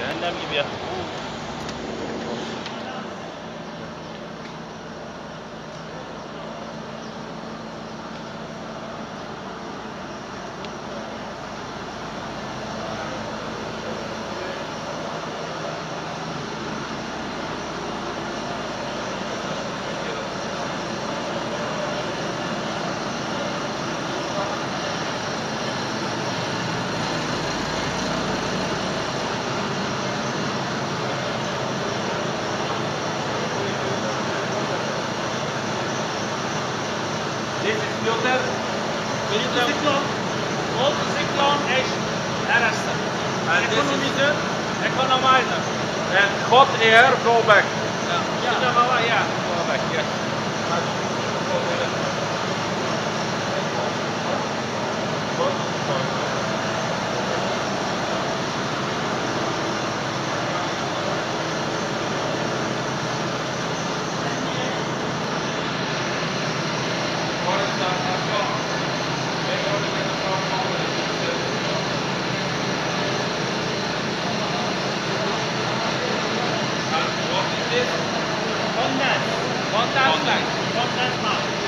جهنم يهبوط Multicyclone. Multicyclone echt ergste. And this is- Economizer, economizer. And hot air, go back. On that side. On that side.